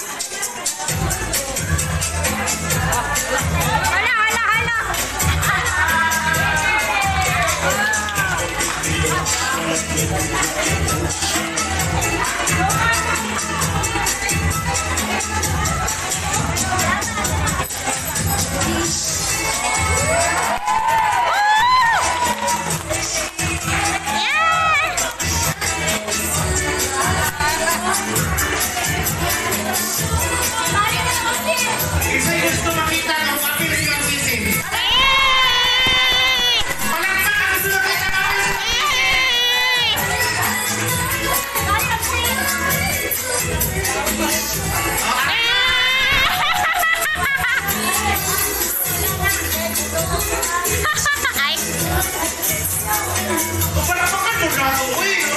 Podcast. para tocar un.